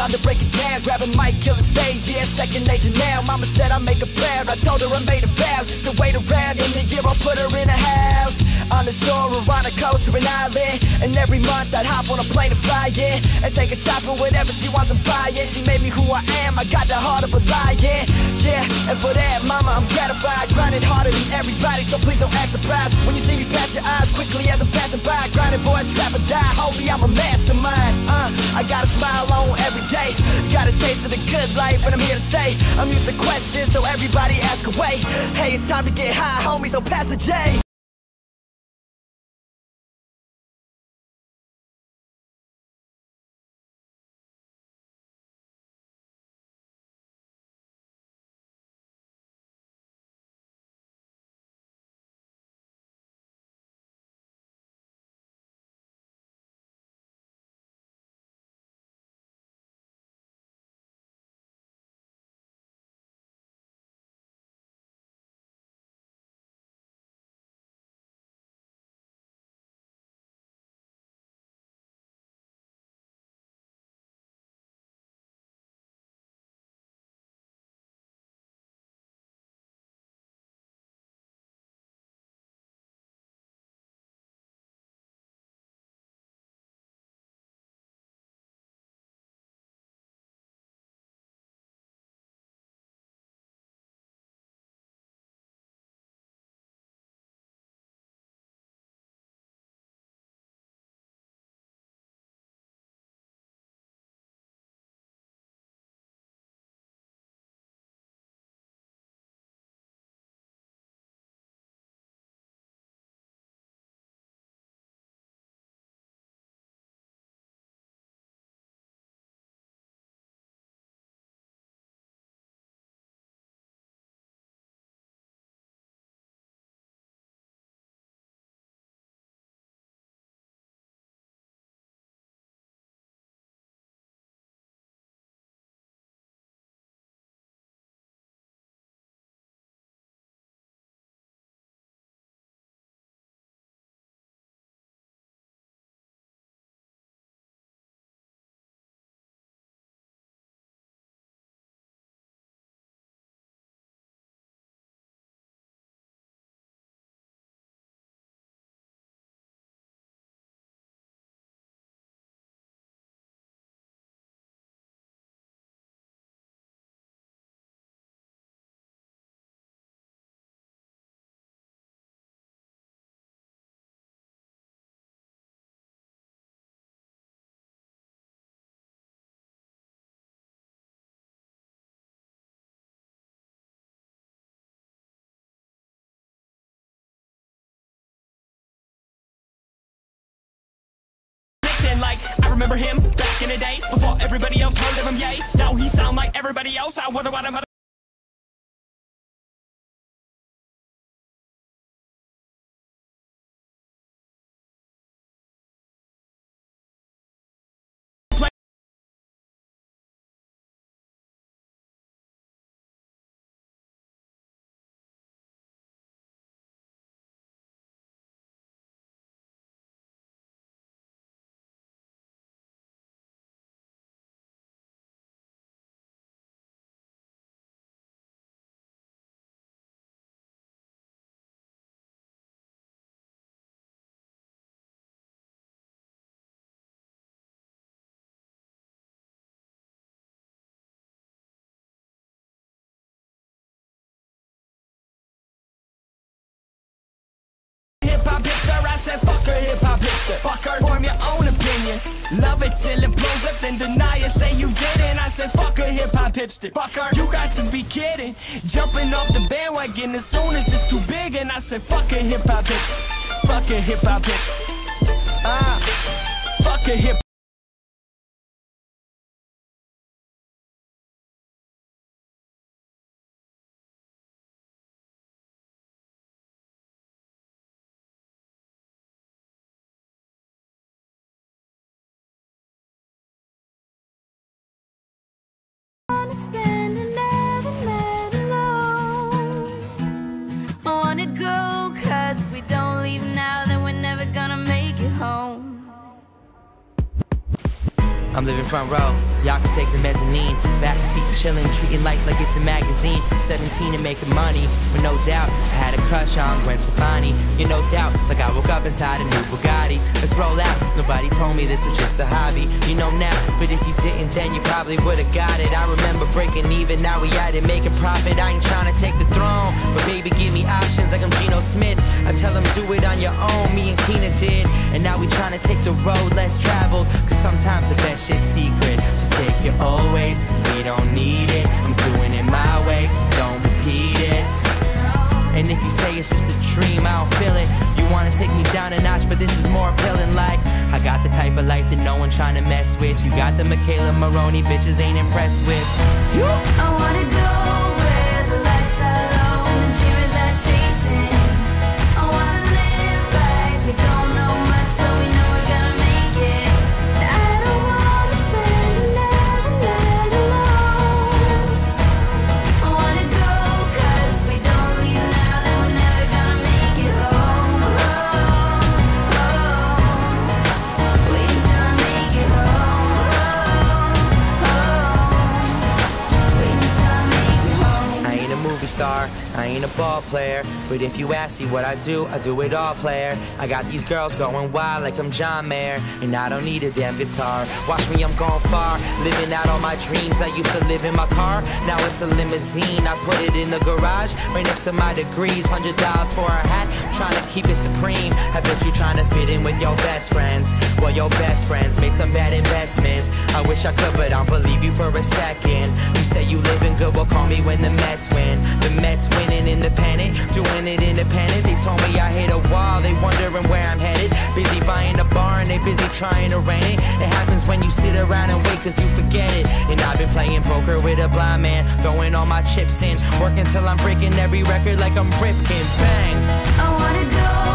mad, grab a mic, kill the stage, yeah, second nature now. Mama said I make a proud, I told her I made a vow just to wait around. In the year I'll put her in a house on the shore or on a coast or an island. And every month I'd hop on a plane to fly, yeah, and take her shopping, whatever she wants, I'm buying. She made me who I am, I got the heart of a lion, yeah. And for that, mama, I'm gratified, grinding harder than everybody, so please don't act surprised when you see me pass your eyes quickly as I'm passing by. Grinding boys, trap or die, homie, I'm a mastermind. Uh, I got a smile on every day, got a taste of the good life, and I'm here to stay. I'm used to questions, so everybody ask away. Hey, it's time to get high, homie, so pass the J. like I remember him back in the day before everybody else heard of him. Yay! Now he sound like everybody else. I wonder what I'm. Hop hipster. Fuck her, form your own opinion. Love it till it blows up, then deny it, say you didn't. I said fuck her hip hop hipster. Fuck her, you got to be kidding. Jumping off the bandwagon as soon as it's too big, and I said fuck her hip hop hipster. Fuck her hip hop hipster. Ah, fuck her hip. Spend I'm living front row. Y'all can take the mezzanine. Back seat chilling, treating life like it's a magazine. 17 and making money, with no doubt. I had a crush on Gwen Stefani. You no doubt, like I woke up inside a new Bugatti. Let's roll out. Nobody told me this was just a hobby. You know now, but if you didn't, then you probably would've got it. I remember breaking even, now we at it, making profit. I ain't trying to take the throne, but baby, give me options like I'm Geno Smith. I tell them do it on your own, me and Keena did. And now we trying to take the road less traveled, cause sometimes the best shit's secret. So take your old ways, cause we don't need it. I'm doing it my way, so don't repeat it. And if you say it's just a dream, I don't feel it. You wanna take me down a notch, but this is more appealing. Like, I got the type of life that no one trying to mess with. You got the McKayla Maroney bitches ain't impressed with. You? I wanna go ain't a ball player. But if you ask me what I do, I do it all, player. I got these girls going wild like I'm John Mayer. And I don't need a damn guitar. Watch me, I'm going far. Living out all my dreams. I used to live in my car, now it's a limousine. I put it in the garage, right next to my degrees. Hundred dollars for a hat, trying to keep it supreme. I bet you trying to fit in with your best friends. Well, your best friends made some bad investments. I wish I could, but I don't believe you for a second. You say you living good, well, call me when the Mets win. The Mets winning independent, doing it independent. They told me I hit a wall, they wondering where I'm headed. Busy buying a bar and they busy trying to rent it. It happens when you sit around and wait cause you forget it. And I've been playing poker with a blind man, throwing all my chips in. Working till I'm breaking every record like I'm Ripken. Bang! I wanna go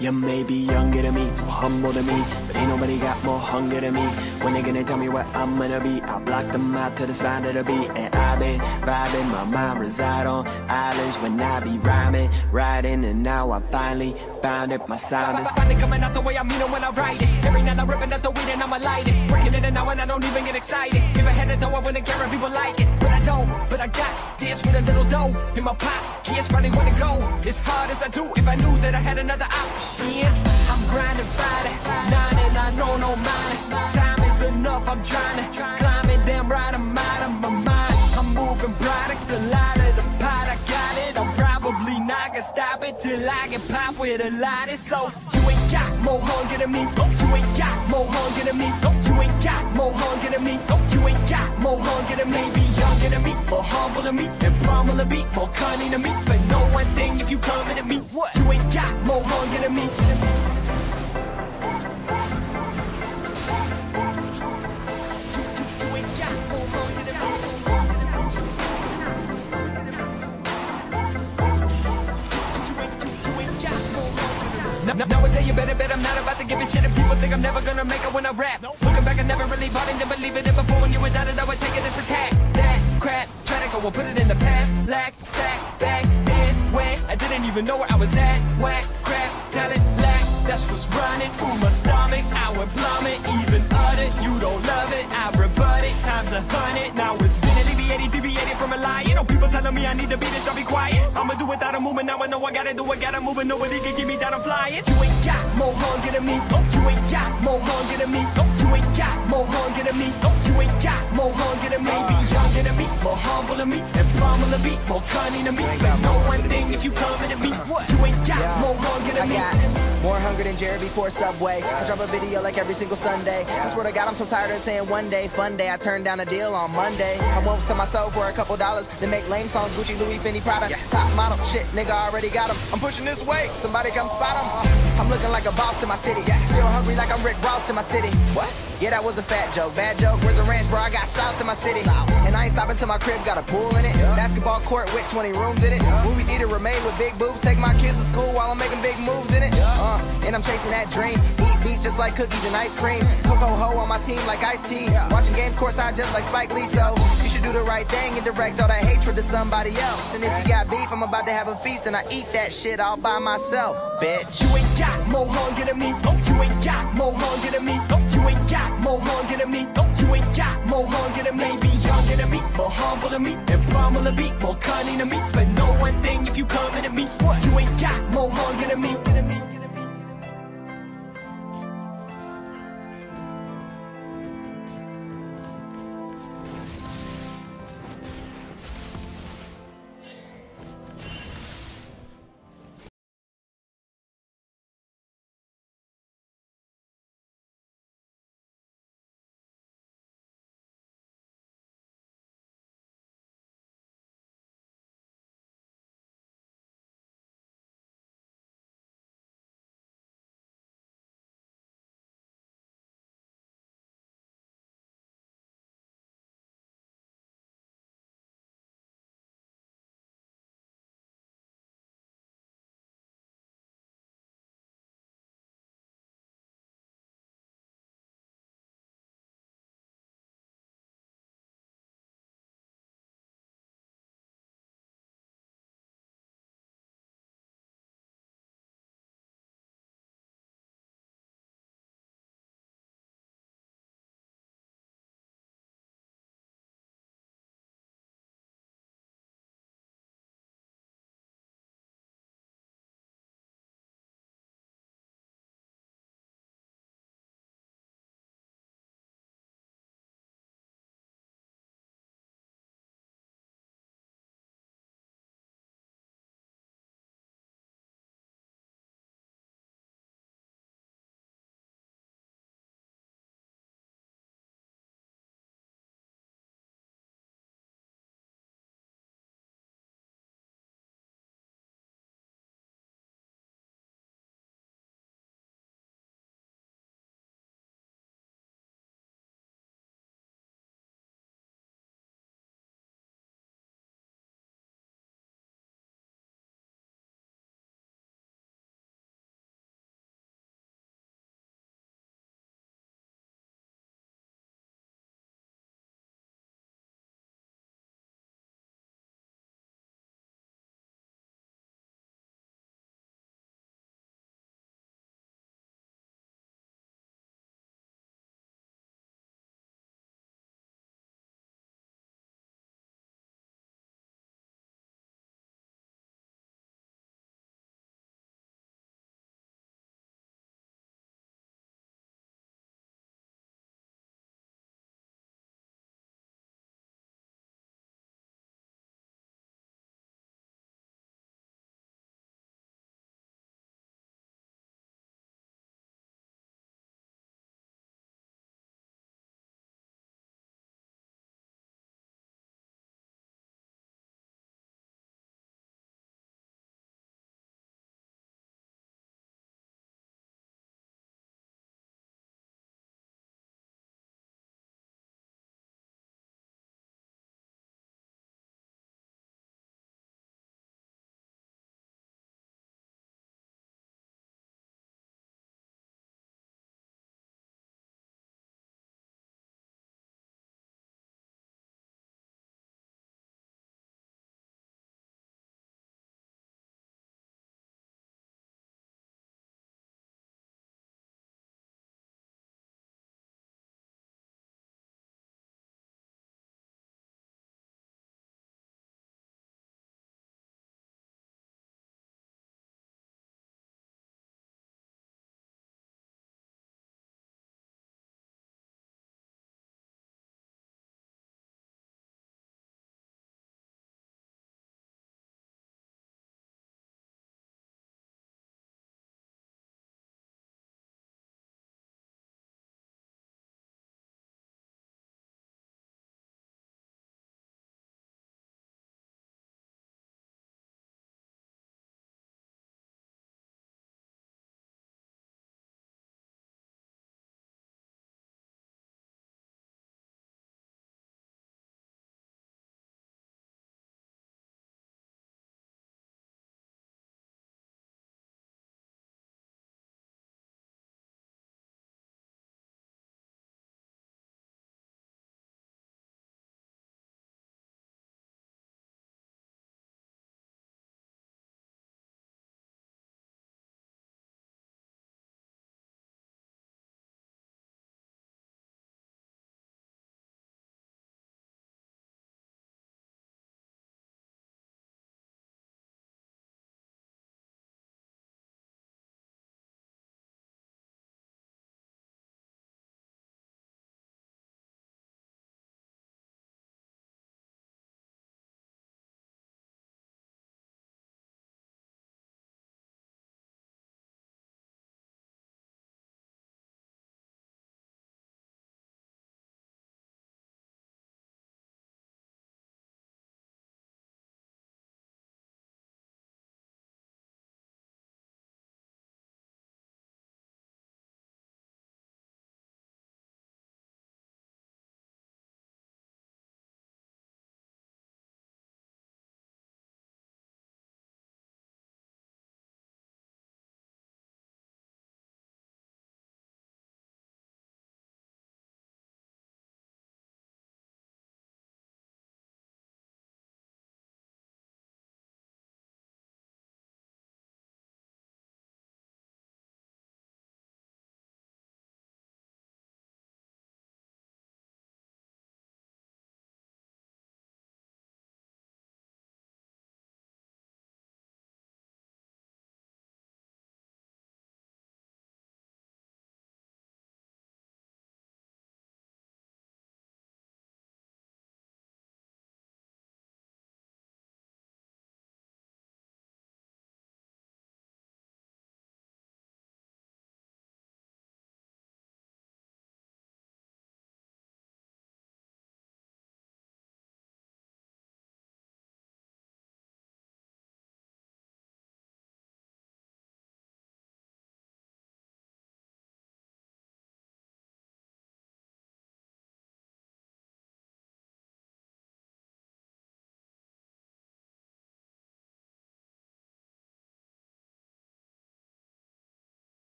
You may be younger than me, more humble than me, but ain't nobody got more hunger than me. When they gonna tell me what I'm gonna be, I block them out to the side of the beat. And I've been vibing, my mind reside on islands when I be rhyming, riding, and now I finally found it. My sound is. Finally coming out the way I mean it when I write it. Every night I'm ripping up the weed and I'ma light it. Working it and now and I don't even get excited. I had it though, I wouldn't care if people like it. But I don't, but I got this with a little dough in my pocket. Yes, probably wanna go as hard as I do. If I knew that I had another option, I'm grinding Friday, nine and I know no mind. Time is enough, I'm trying to climb it damn right. I'm probably stop it till I get pop with a lot. So you ain't got more hunger than me. Oh, you ain't got more hunger than me. Oh, you ain't got more hunger than me. Oh, you ain't got more hunger than me. Be younger than me, more humble than me, and probably be more cunning than me. But know one thing, if you coming at me, what? You ain't got more hunger than me. Nowadays you better bet I'm not about to give a shit if people think I'm never gonna make it when I rap. Looking back, I never really bought it, didn't believe it. And before when you were it, I would take it as attack. That crap, try to go and put it in the past. Lack, sack, back then, when I didn't even know where I was at. Whack, crap, talent, lack, that's what's running through my stomach. I would plummet, even utter. You don't love it, I rebut it. Times a hundred, now it's You know, people telling me I need to be this, I'll be quiet. I'ma do without a movement, now I know I gotta do, I gotta move, and nobody can keep me down, I'm flying. You ain't got more hunger than me, oh, you ain't got more hunger than me, oh, you ain't got more hunger than me, oh, you ain't got more hunger than me. Be younger than me, more humble than me, and problem to me, more cunning than me. But know one thing, if you coming at me, what? You ain't got Yeah. more hunger than I me. got more hunger than Jared before Subway. I drop a video like every single Sunday. I swear to God, I'm so tired of saying one day, fun day. I turned down a deal on Monday. I won't sell my soul for a couple dollars. Then make lame songs, Gucci, Louis, Fendi, Prada. Top model, shit, nigga already got got 'em. I'm pushing this way, somebody come spot spot 'em. Uh, I'm looking like a boss in my city. Still hungry like I'm Rick Ross in my city. What? Yeah, that was a fat joke. Bad joke. Where's the ranch, bro? I got sauce in my city. And I ain't stopping till my crib got a pool in it. Basketball court with 20 rooms in it. Movie theater remain with big boobs. Take my kids to school while I'm making big moves in it. Uh, and I'm chasing that dream. Eat beats just like cookies and ice cream. Coco Ho on my team like Ice T. Watching games courtside just like Spike Lee. So you should do the right thing and direct all that hatred to somebody else. And if you got beef, I'm about to have a feast and I eat that shit all by myself, bitch. You ain't got more hunger than me. Oh, you ain't got more hunger than me. Oh, you ain't got more hunger than me. Oh, you ain't got more hunger than me. Maybe younger than me, more humble than me, and problem to me, more cunning than me. But know one thing, if you coming at me, what? You ain't got more hunger than me. Than me.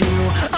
you.